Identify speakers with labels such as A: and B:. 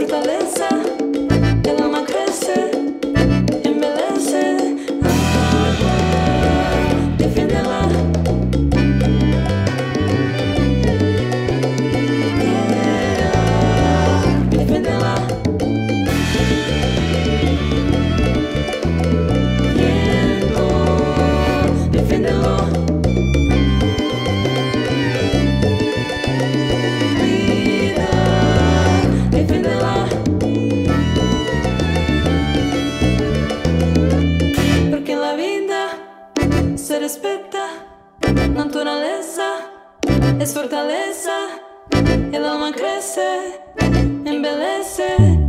A: fortaleça. se respeta, naturaleza es fortaleza, el alma crece, embellece.